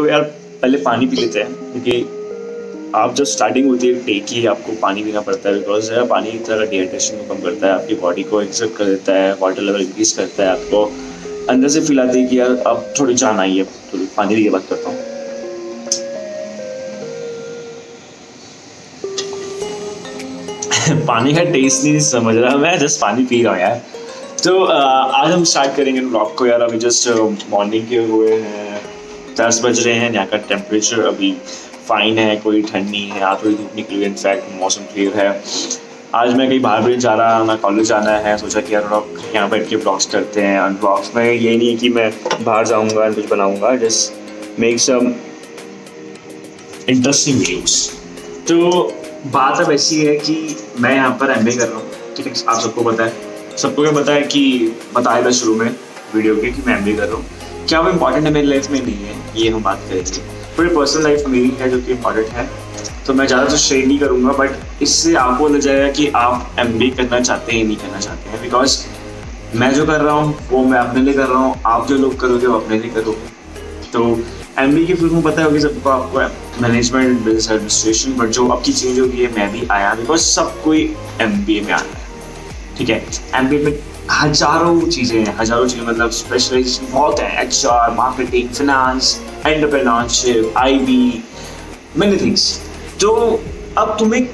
तो यार, पहले पानी पी लेते हैं, क्योंकि आप जब स्टार्टिंग होती है टेक की आपको पानी पीना पड़ता है बिकॉज़ यार पानी एक तरह का डिहाइड्रेशन को कम करता है, आपकी बॉडी को एक्सर्ट कर देता है वाटर लेवल इंक्रीज करता है आपको। अंदर से फील आती है कि यार, अब थोड़ी जान आई है, थोड़ी पानी की बात करता हूँ। पानी का टेस्ट नहीं समझ रहा, मैं जस्ट पानी पी रहा हूँ यार। तो आज हम स्टार्ट करेंगे ब्लॉग को यार, अभी जस्ट मॉर्निंग के हुए हैं। दस बज रहे हैं, यहाँ का टेम्परेचर अभी फाइन है, कोई ठंड नहीं है आज थोड़ी धूप निकली हुई इनफैक्ट मौसम क्लियर है। आज मैं कहीं बाहर भी जा रहा मैं कॉलेज जाना है, सोचा कि यार लोग यहाँ बैठ के ब्लॉग्स करते हैं और ब्लॉग्स में ये नहीं है कि मैं बाहर जाऊँगा, कुछ बनाऊँगा just make some interesting videos तो बात अब ऐसी है कि मैं यहाँ पर एमए कर रहा हूँ, ठीक है? आप सबको पता है, सबको क्या पता है कि बताया था शुरू में वीडियो के कि मैं एमए कर रहा हूँ। क्या वो इम्पोर्टेंट है मेरी लाइफ में? नहीं है। ये हम बात करेंगे पूरी पर्सनल लाइफ मेरी है जो कि इम्पोर्टेंट है। तो मैं ज़्यादा तो शेयर नहीं करूँगा बट इससे आपको लग जाएगा कि आप एम करना चाहते हैं नहीं करना चाहते हैं। बिकॉज़ मैं जो कर रहा हूँ, वो मैं अपने लिए कर रहा हूँ। आप जो लोग करोगे, वो अपने लिए करोगे। तो एम की फ़िल्म में पता होगी सबको आपको मैनेजमेंट बिज़नेस एडमिनिस्ट्रेशन बट जो आपकी चेंज होगी मैं भी आया। बिकॉज़ सब कोई एमबीए में आना है। ठीक है? एम में हज़ारों चीज़ें हैं, हज़ारों चीज़ें मतलब स्पेशलाइजेशन बहुत है H R marketing finance entrepreneurship I B many things तो अब तुम्हें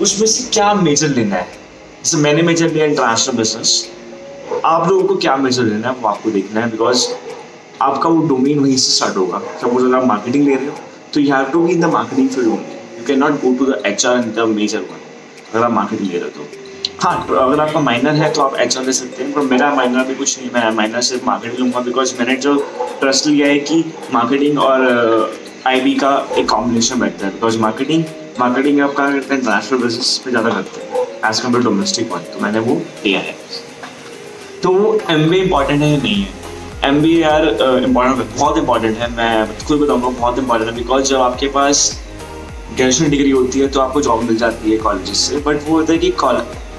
उसमें से क्या मेजर लेना है? जैसे मैंने मेजर लिया इंटरनेशनल बिज़नेस आप लोगों को क्या मेजर लेना है वो आपको देखना है बिकॉज़ आपका वो डोमेन वहीं से स्टार्ट होगा। सपोज़ अगर आप मार्केटिंग ले रहे हो तो you have to be in the marketing field only you can not go to the H R in the major one अगर आप मार्केटिंग ले रहे हो तो। हाँ अगर आपका माइनर है तो आप एच आर ले सकते हैं पर मेरा माइनर भी कुछ नहीं मैं माइनर सिर्फ़ मार्केटिंग लूँगा बिकॉज़ मैंने जो ट्रस्ट लिया है कि मार्केटिंग और आई uh, का एक कॉम्बिनेशन बैठता है बिकॉज़ मार्केटिंग मार्केटिंग आप कहाँ करते हैं इंटरनेशनल बिज़नेस पे ज़्यादा करते हैं एज कंपेयर डोमेस्टिक वन तो मैंने वो लिया है। तो वो एम बी इंपॉर्टेंट है या नहीं है? एम बी यार इंपॉर्टेंट बहुत इंपॉर्टेंट है मैं खुद बताऊँगा बहुत इंपॉर्टेंट है बिकॉज़ जब आपके पास ग्रेजुएशन डिग्री होती है तो आपको जॉब मिल जाती है कॉलेज से बट वो होता है कि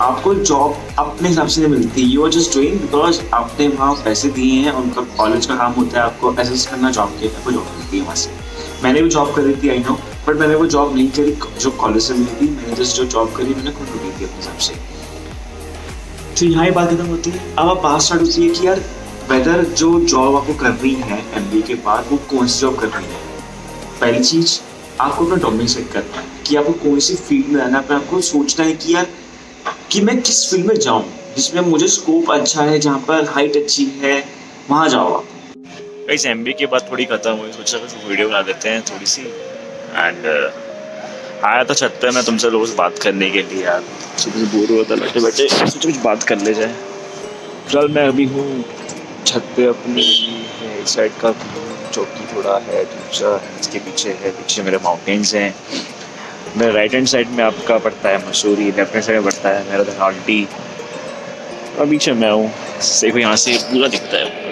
आपको जॉब अपने हिसाब से मिलती। You are just doing because आपने वहाँ पैसे दिए हैं, उनका कॉलेज का काम होता है, आपको एसेस करना जॉब के आपको जॉब मिलती है वहाँ से। मैंने भी जॉब करी थी आई नो बट मैंने वो जॉब नहीं करी जो कॉलेज से मिली थी। मैंने जस्ट जो जॉब करी, मैंने खुद ढूंढी थी अपने हिसाब से। तो यहाँ ही बात खत्म होती है। अब आप बात स्टार्ट होती है कि यार वेदर जो जॉब आपको करनी है एमबी के बाद वो कौन सी जॉब करनी है? पहली चीज़, आपको अपना डोमेन सेट करना है कि आपको कौन सी फ़ील्ड में रहना है। आपको सोचना है कि यार कि मैं किस फ़ील्ड में जाऊँ जिसमें मुझे स्कोप अच्छा है जहाँ पर हाइट अच्छी है वहाँ जाओ आप। इस एम के बाद थोड़ी खत्म हुई सोचा कुछ वीडियो बना देते हैं थोड़ी सी एंड uh, आया था छत पे मैं तुमसे रोज़ बात करने के लिए यार। सुबह से बोर हुआ था बैठे बैठे सोचा कुछ बात कर ले जाए। फ़िलहाल मैं अभी हूँ छत पे अपनी साइड का चौकी थोड़ा है दूसरा इसके पीछे है पीछे मेरे माउंटेन्स हैं। मेरे राइट हैंड साइड में आपका पड़ता है, मसूरी लेफ़्ट हैंड साइड में पड़ता है, मेरा धनाल्टी और पीछे मैं हूँ। देखो यहाँ से पूरा दिखता है।